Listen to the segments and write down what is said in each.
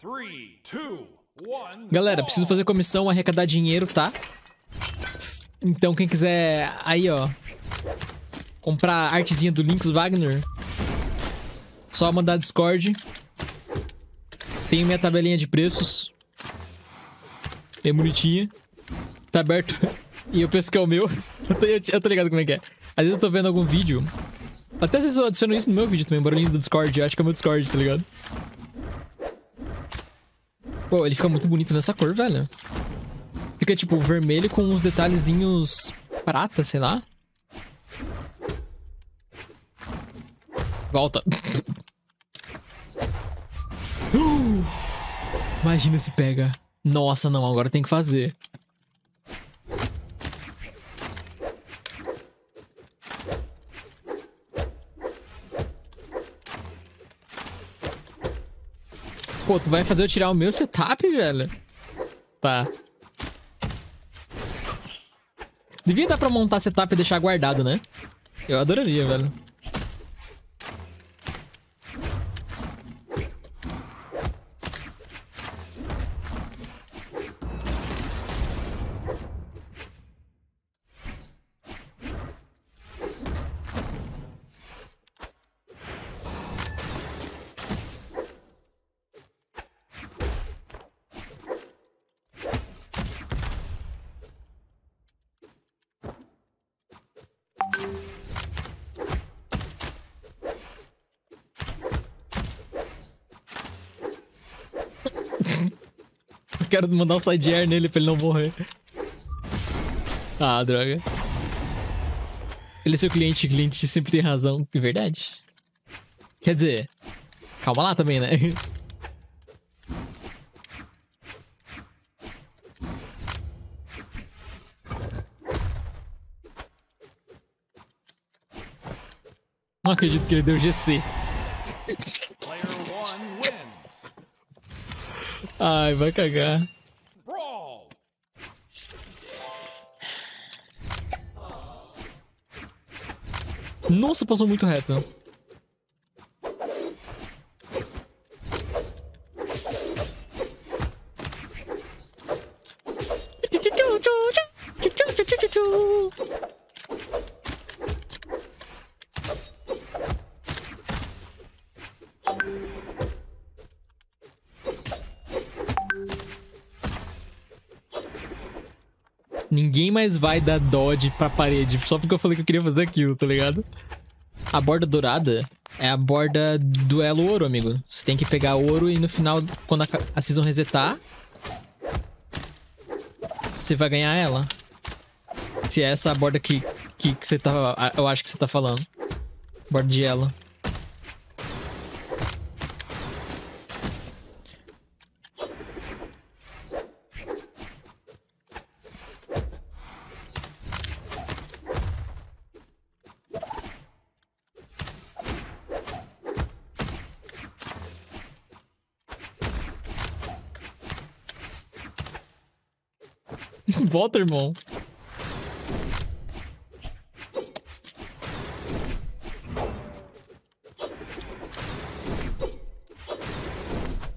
Three, two, one. Galera, preciso fazer comissão, arrecadar dinheiro, tá? Então quem quiser aí, ó, comprar artezinha do Lynx Wagner, só mandar Discord. Tenho minha tabelinha de preços. É bonitinha. Tá aberto. E eu penso que é o meu. Eu tô, eu, eu tô ligado como é que é. Às vezes eu tô vendo algum vídeo. Até às vezes eu adiciono isso no meu vídeo também, barulhinho do Discord. Eu acho que é o meu Discord, tá ligado? Pô, ele fica muito bonito nessa cor, velho. Fica tipo vermelho com uns detalhezinhos prata, sei lá. Volta. Imagina se pega. Nossa, não, agora tem que fazer. Pô, tu vai fazer eu tirar o meu setup, velho? Tá. Devia dar pra montar setup e deixar guardado, né? Eu adoraria, velho. Quero mandar um side air nele pra ele não morrer. Ah, droga. Ele é seu cliente, o cliente sempre tem razão. É verdade. Quer dizer, calma lá também, né? Não acredito que ele deu GC. Ai, vai cagar. Nossa, passou muito reto. Ninguém mais vai dar dodge pra parede só porque eu falei que eu queria fazer aquilo, tá ligado? A borda dourada é a borda do elo ouro, amigo. Você tem que pegar ouro e no final, quando a, a season resetar, você vai ganhar ela. Se é essa a borda que, que, que você tá... Eu acho que você tá falando. Borda de ela. Volta, irmão.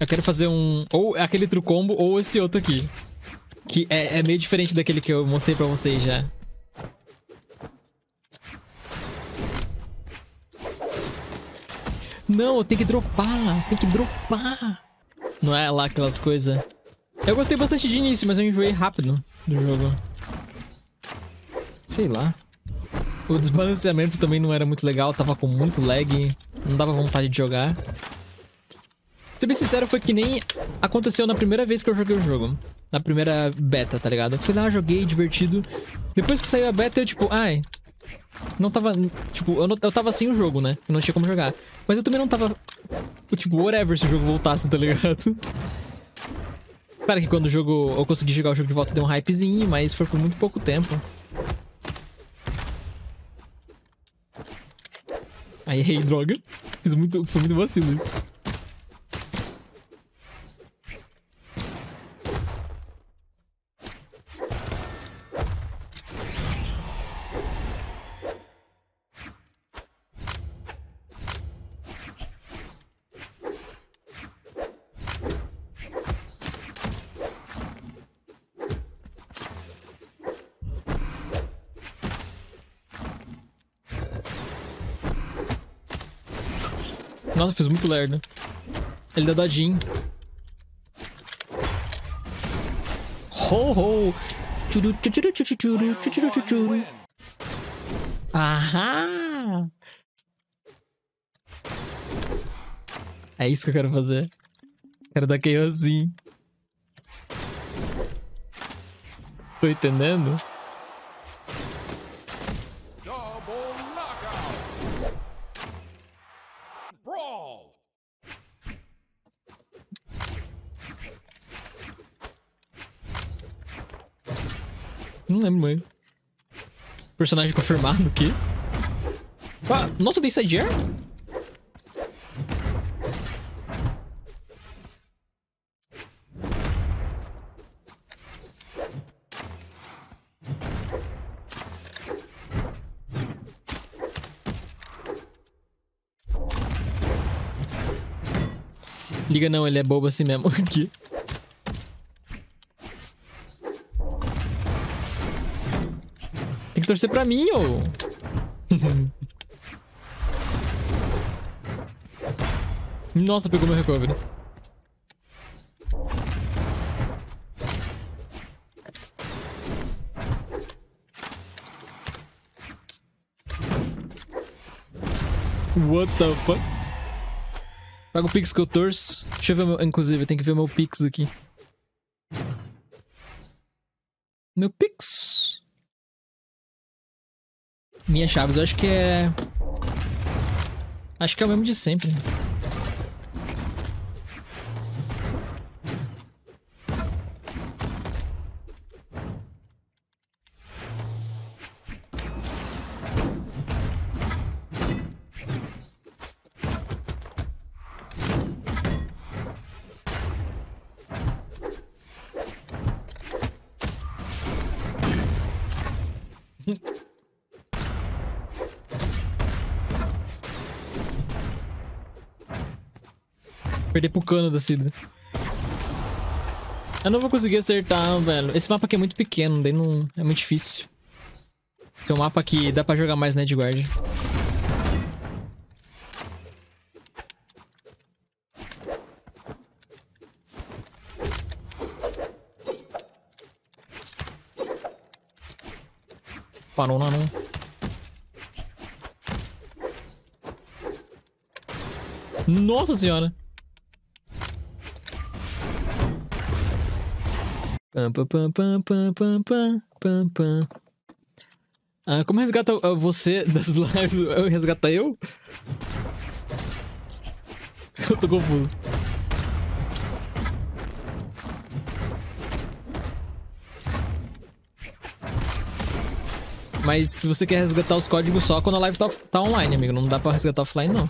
Eu quero fazer um... Ou aquele trucombo ou esse outro aqui. Que é, é meio diferente daquele que eu mostrei pra vocês já. Não, tem que dropar. Tem que dropar. Não é lá aquelas coisas... Eu gostei bastante de início, mas eu enjoei rápido do jogo. Sei lá. O desbalanceamento também não era muito legal, tava com muito lag, não dava vontade de jogar. Ser bem sincero, foi que nem aconteceu na primeira vez que eu joguei o jogo. Na primeira beta, tá ligado? Eu fui lá, joguei, divertido. Depois que saiu a beta, eu tipo, ai... Não tava... Tipo, eu, não, eu tava sem o jogo, né? Eu não tinha como jogar. Mas eu também não tava... Tipo, whatever se o jogo voltasse, tá ligado? Claro que quando o jogo eu consegui jogar o jogo de volta deu um hypezinho, mas foi por muito pouco tempo. Aí droga. Fiz muito, foi muito vacilo isso. Nossa, fiz muito lerdo. Ele dá dodinho. Ho, ho. Tchuru, tchuru, tchuru, tchuru, tchuru. Ahá! É isso que eu quero fazer. Quero dar KO assim. Tô entendendo? Personagem confirmado aqui. Ah, nossa, tem side air? Liga não, ele é bobo assim mesmo. Aqui. Tem que torcer pra mim, ô. Nossa, pegou meu recovery. What the fuck? Paga o Pix que eu torço. Deixa eu ver meu. Inclusive, tenho que ver meu Pix aqui. Meu Pix. Minhas chaves, eu acho que é. Acho que é o mesmo de sempre. Perder pro cano da Cida. Eu não vou conseguir acertar, velho. Esse mapa aqui é muito pequeno, daí não... É muito difícil. Esse é um mapa que dá pra jogar mais na Edguard. Parou não, não. Nossa senhora! Pam, pam, pam, pam, pam, pam, pam. Ah, como resgata ah, você das lives? Eu resgata eu? Eu tô confuso. Mas se você quer resgatar os códigos só quando a live tá, tá online, amigo. Não dá pra resgatar offline, não.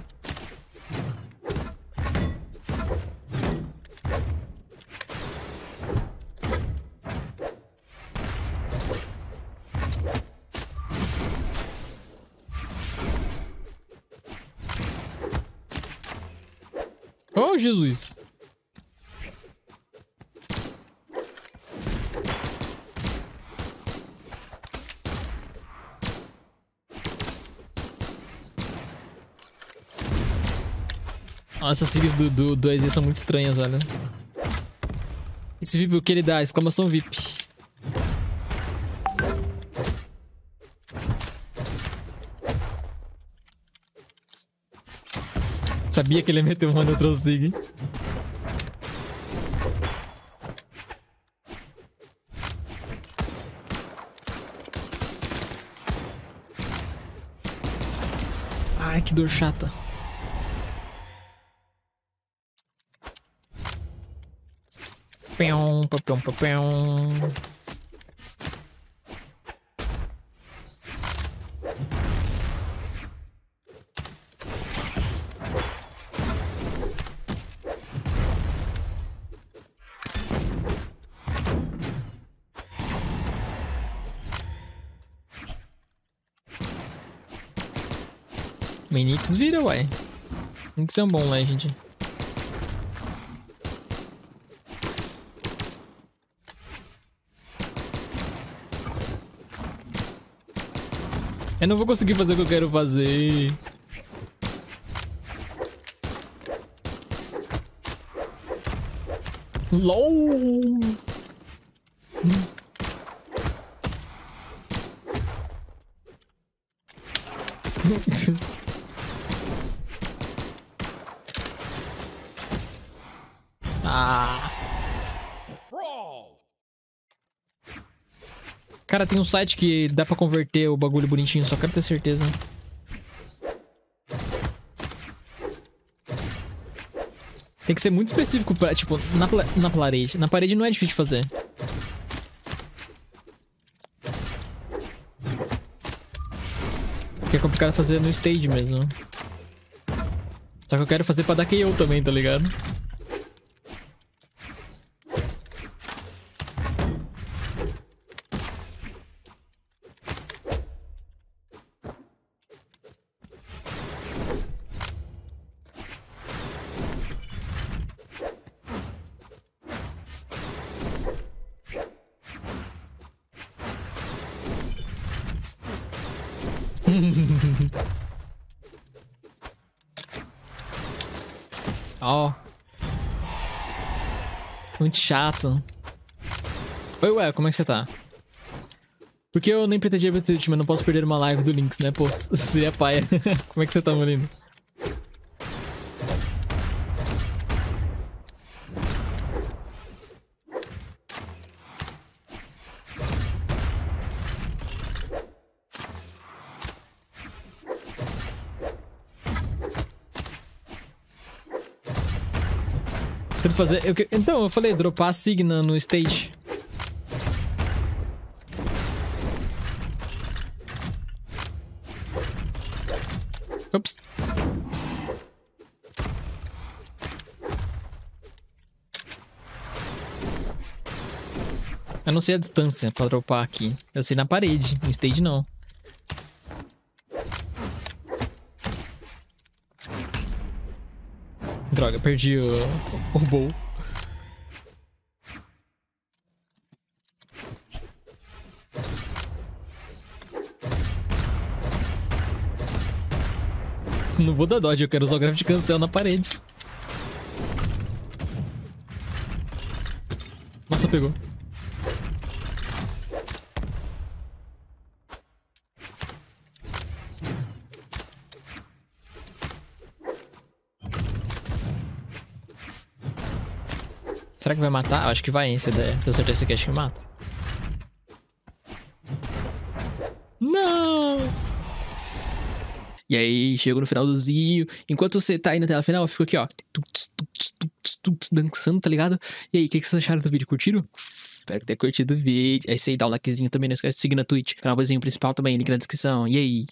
Jesus. Nossa, essas siglas do, do, do EZ são muito estranhas, olha. Esse VIP, o que ele dá? Exclamação VIP. Sabia que ele ia meter uma neutral sig. Ai, que dor chata. Pião, pião, pião, pião. Minix vira, uai. que ser um bom legend. Eu não vou conseguir fazer o que eu quero fazer. LOL! Cara, tem um site que dá pra converter o bagulho bonitinho, só quero ter certeza. Tem que ser muito específico pra, tipo, na, na parede. Na parede não é difícil de fazer. O que é complicado fazer no stage mesmo. Só que eu quero fazer pra dar KO também, tá ligado? Ó. Muito chato. Oi, ué, como é que você tá? Porque eu nem pretendia ver Twitch, mas não posso perder uma live do Lynx, né? Pô, você é paia. como é que você tá, meu Fazer. eu então, eu falei, dropar a Signa no stage. Ups. Eu não sei a distância pra dropar aqui. Eu sei na parede, no stage não. Droga, perdi o, o bowl. Não vou dar dodge, eu quero usar o grafo de cancel na parede. Nossa, pegou. Será que vai matar? Eu acho que vai, hein? Se der, tenho certeza que acho que mata. Não! E aí, chego no finalzinho. Enquanto você tá aí na tela final, eu fico aqui, ó. Dançando, tá ligado? E aí, o que, que vocês acharam do vídeo? Curtiram? Espero que tenha curtido o vídeo. É isso aí, dá um likezinho também. Não esquece de seguir na Twitch. Canalzinho principal também, link na descrição. E aí?